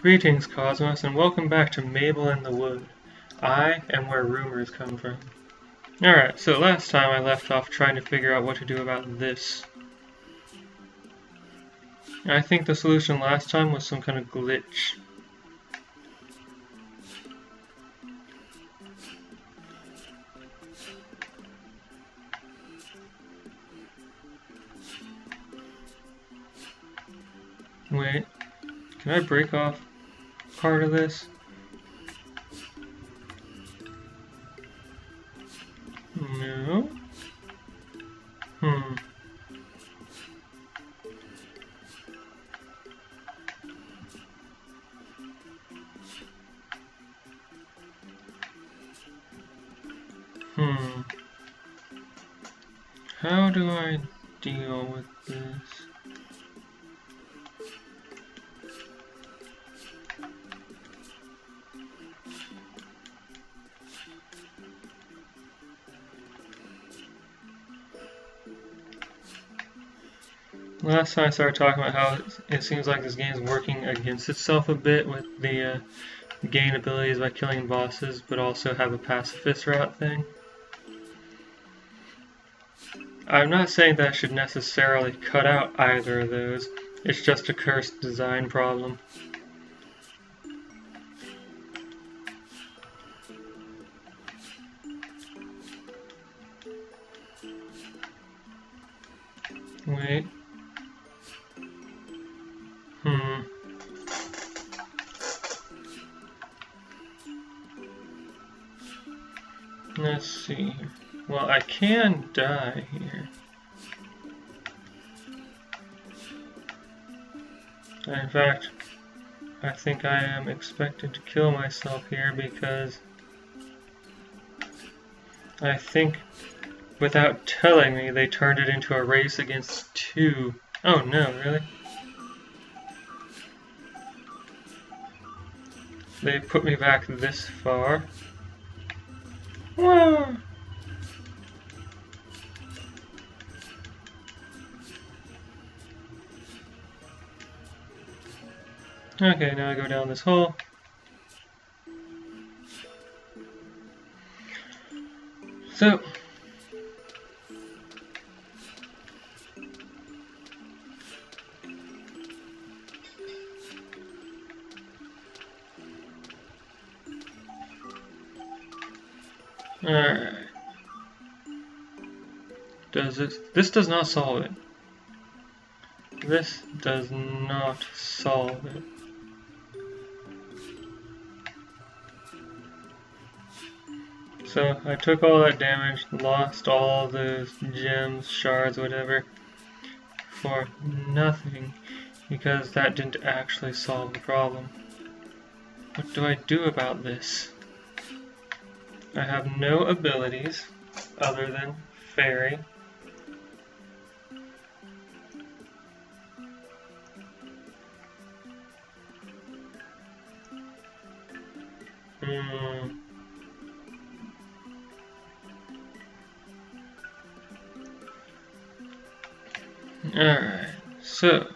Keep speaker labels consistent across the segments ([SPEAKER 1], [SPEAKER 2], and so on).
[SPEAKER 1] Greetings, Cosmos, and welcome back to Mable in the Wood. I am where rumors come from. Alright, so last time I left off trying to figure out what to do about this. I think the solution last time was some kind of glitch. Wait, can I break off part of this? No. Hmm. Hmm. How do I deal with this? Last time I started talking about how it seems like this game is working against itself a bit with the uh, gain abilities by killing bosses, but also have a pacifist route thing. I'm not saying that I should necessarily cut out either of those, it's just a cursed design problem. Wait. Let's see. Well, I can die here. In fact, I think I am expected to kill myself here because I think without telling me they turned it into a race against two. Oh no, really? They put me back this far. Okay, now I go down this hole. So, Does this... This does not solve it. This does not solve it. So I took all that damage, lost all those gems, shards, whatever, for nothing, because that didn't actually solve the problem. What do I do about this? I have no abilities other than fairy. Alright, so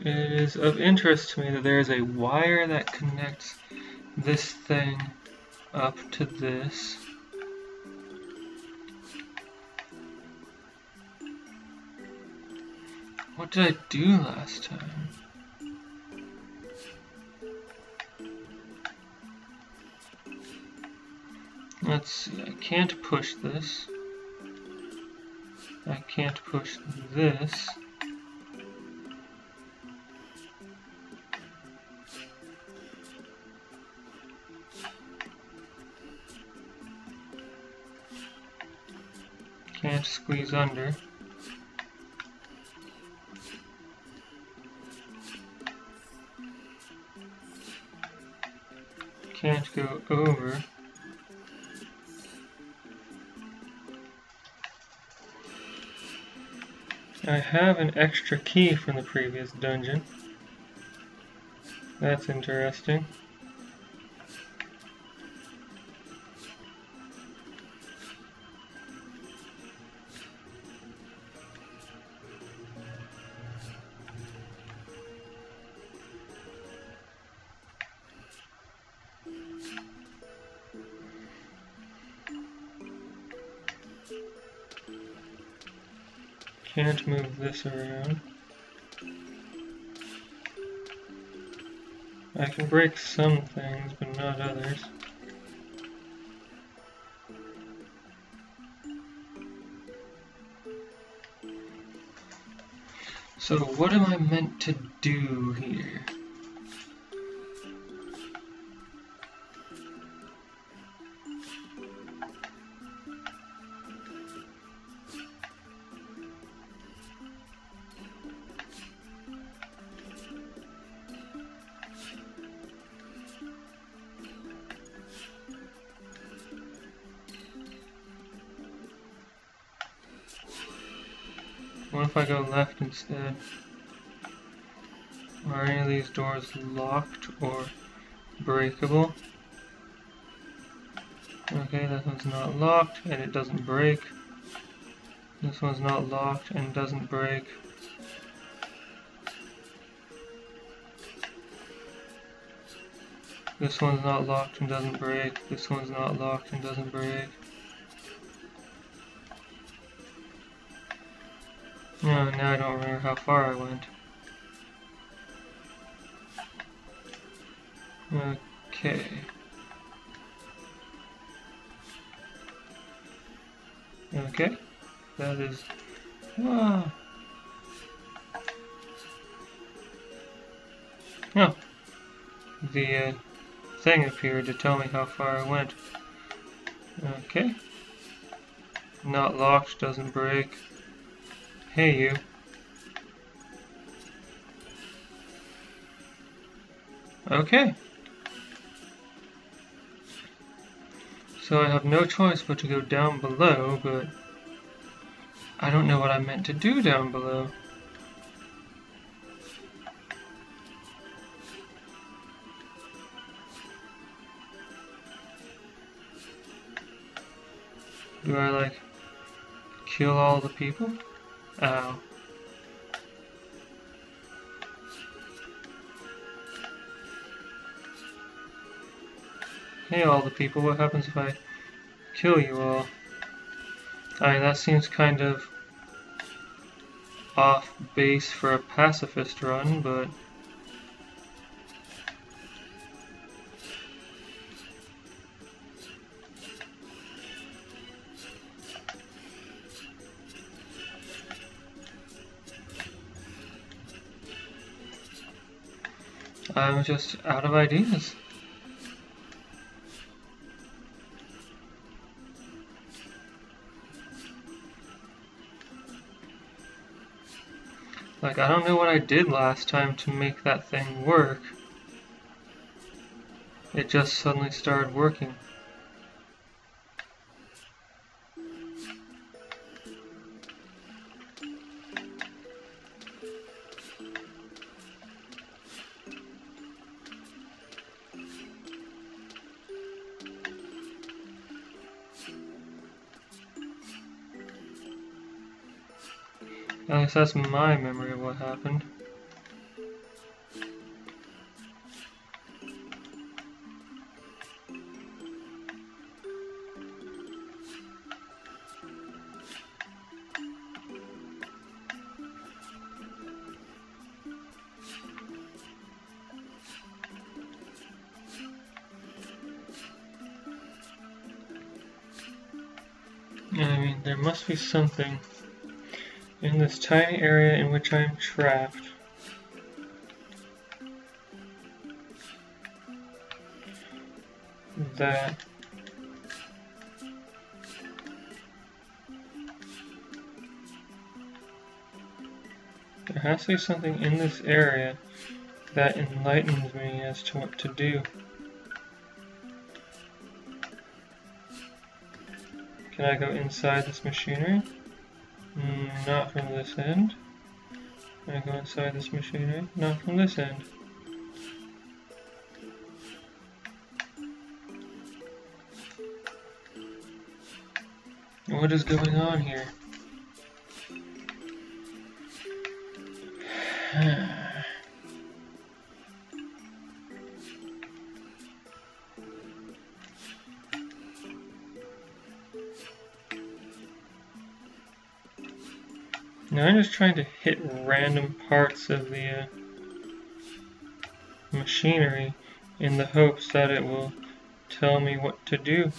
[SPEAKER 1] it is of interest to me that there is a wire that connects this thing up to this. What did I do last time? Let's see, I can't push this. I can't push this. Can't squeeze under. Can't go over. I have an extra key from the previous dungeon. That's interesting. Can't move this around. I can break some things, but not others. So what am I meant to do here? What if I go left instead? Are any of these doors locked or breakable? Okay, this one's not locked and it doesn't break. This one's not locked and doesn't break. This one's not locked and doesn't break. This one's not locked and doesn't break. No, now I don't remember how far I went. Okay. Okay. That is... Ah. Oh. The uh, thing appeared to tell me how far I went. Okay. Not locked, doesn't break. Hey, you. Okay. So I have no choice but to go down below, but I don't know what I meant to do down below. Do I like kill all the people? Oh. Hey all the people, what happens if I kill you all? I mean, that seems kind of off base for a pacifist run, but... I'm just out of ideas. Like, I don't know what I did last time to make that thing work. It just suddenly started working. At least that's my memory of what happened. I mean, there must be something in this tiny area in which I am trapped. That there has to be something in this area that enlightens me as to what to do. Can I go inside this machinery? Mm, not from this end. Can I go inside this machinery? Not from this end. What is going on here? Now I'm just trying to hit random parts of the uh, machinery in the hopes that it will tell me what to do.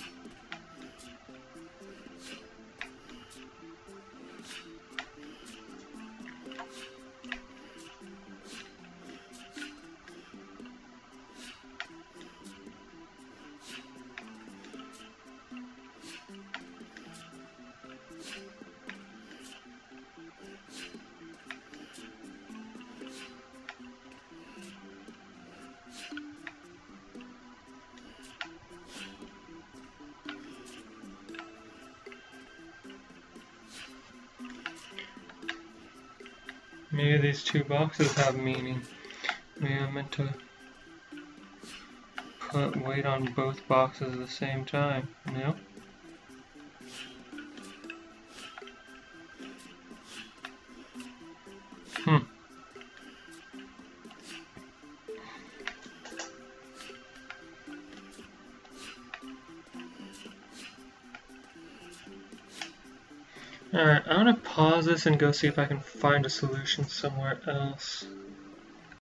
[SPEAKER 1] Maybe these two boxes have meaning. Maybe I'm meant to put weight on both boxes at the same time, you this and go see if I can find a solution somewhere else.